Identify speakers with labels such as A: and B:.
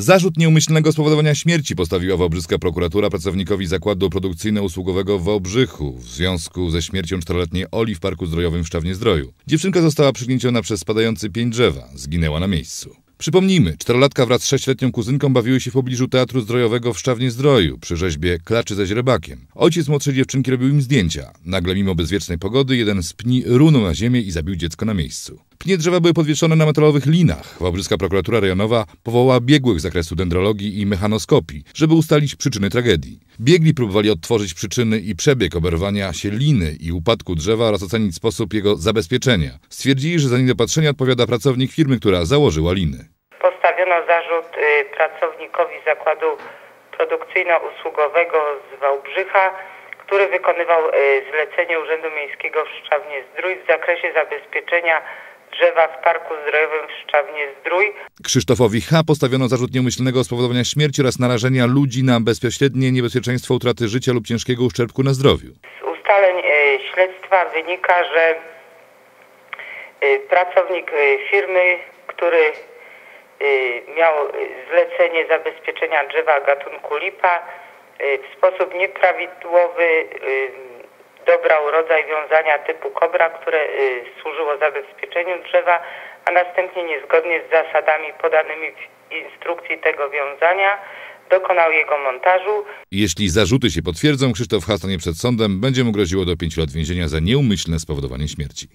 A: Zarzut nieumyślnego spowodowania śmierci postawiła Wałbrzyska prokuratura pracownikowi zakładu produkcyjno-usługowego w Wałbrzychu w związku ze śmiercią czteroletniej Oli w Parku Zdrojowym w Szczawnie-Zdroju. Dziewczynka została przygnieciona przez spadający pień drzewa. Zginęła na miejscu. Przypomnijmy, czterolatka wraz z sześcioletnią kuzynką bawiły się w pobliżu Teatru Zdrojowego w Szczawnie-Zdroju przy rzeźbie Klaczy ze źrebakiem. Ojciec młodszej dziewczynki robił im zdjęcia. Nagle mimo bezwiecznej pogody jeden z pni runął na ziemię i zabił dziecko na miejscu. Pnie drzewa były podwieszone na metalowych linach. Wałbrzyska prokuratura rejonowa powołała biegłych z zakresu dendrologii i mechanoskopii, żeby ustalić przyczyny tragedii. Biegli próbowali odtworzyć przyczyny i przebieg oberwania się liny i upadku drzewa oraz ocenić sposób jego zabezpieczenia. Stwierdzili, że za niedopatrzenie odpowiada pracownik firmy, która założyła liny.
B: Postawiono zarzut y, pracownikowi zakładu produkcyjno-usługowego z Wałbrzycha, który wykonywał y, zlecenie Urzędu Miejskiego w Szczawnie-Zdrój w zakresie zabezpieczenia drzewa w Parku Zdrojowym w Szczawnie-Zdrój.
A: Krzysztofowi H. postawiono zarzut nieumyślnego spowodowania śmierci oraz narażenia ludzi na bezpośrednie niebezpieczeństwo utraty życia lub ciężkiego uszczerbku na zdrowiu.
B: Z ustaleń y, śledztwa wynika, że y, pracownik y, firmy, który miał zlecenie zabezpieczenia drzewa gatunku lipa, w sposób nieprawidłowy dobrał rodzaj wiązania typu kobra, które y, służyło zabezpieczeniu drzewa, a następnie niezgodnie z zasadami podanymi w instrukcji tego wiązania dokonał jego montażu.
A: Jeśli zarzuty się potwierdzą, Krzysztof H. stanie przed sądem, będzie mu groziło do 5 lat więzienia za nieumyślne spowodowanie śmierci.